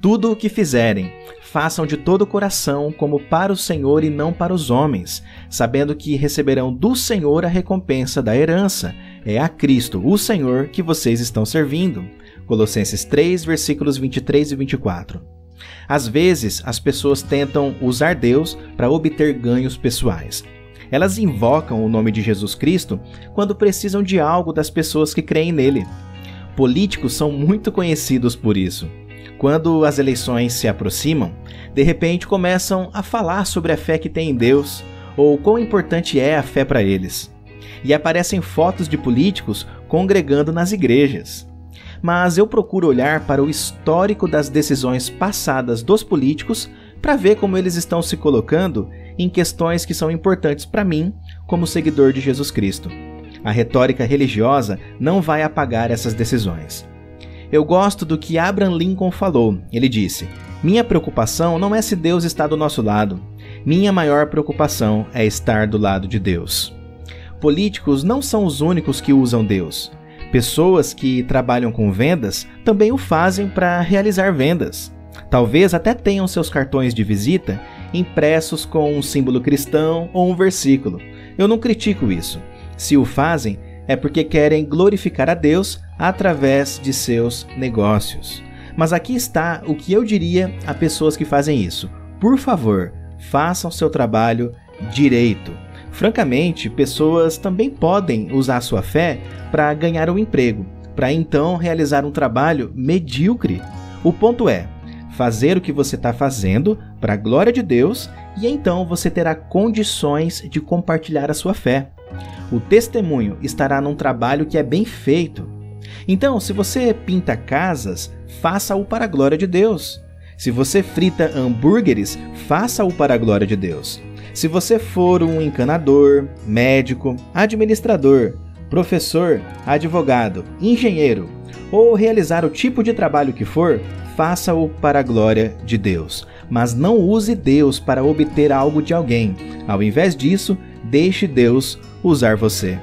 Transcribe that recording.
Tudo o que fizerem, façam de todo o coração como para o Senhor e não para os homens, sabendo que receberão do Senhor a recompensa da herança. É a Cristo, o Senhor, que vocês estão servindo. Colossenses 3, versículos 23 e 24. Às vezes, as pessoas tentam usar Deus para obter ganhos pessoais. Elas invocam o nome de Jesus Cristo quando precisam de algo das pessoas que creem nele. Políticos são muito conhecidos por isso. Quando as eleições se aproximam, de repente começam a falar sobre a fé que têm em Deus ou quão importante é a fé para eles. E aparecem fotos de políticos congregando nas igrejas. Mas eu procuro olhar para o histórico das decisões passadas dos políticos para ver como eles estão se colocando em questões que são importantes para mim como seguidor de Jesus Cristo. A retórica religiosa não vai apagar essas decisões. Eu gosto do que Abraham Lincoln falou. Ele disse: Minha preocupação não é se Deus está do nosso lado. Minha maior preocupação é estar do lado de Deus. Políticos não são os únicos que usam Deus. Pessoas que trabalham com vendas também o fazem para realizar vendas. Talvez até tenham seus cartões de visita impressos com um símbolo cristão ou um versículo. Eu não critico isso. Se o fazem, é porque querem glorificar a Deus através de seus negócios. Mas aqui está o que eu diria a pessoas que fazem isso. Por favor, façam seu trabalho direito. Francamente, pessoas também podem usar sua fé para ganhar um emprego, para então realizar um trabalho medíocre. O ponto é fazer o que você está fazendo para a glória de Deus e então você terá condições de compartilhar a sua fé. O testemunho estará num trabalho que é bem feito. Então, se você pinta casas, faça-o para a glória de Deus. Se você frita hambúrgueres, faça-o para a glória de Deus. Se você for um encanador, médico, administrador, professor, advogado, engenheiro ou realizar o tipo de trabalho que for, faça-o para a glória de Deus. Mas não use Deus para obter algo de alguém. Ao invés disso, deixe Deus usar você.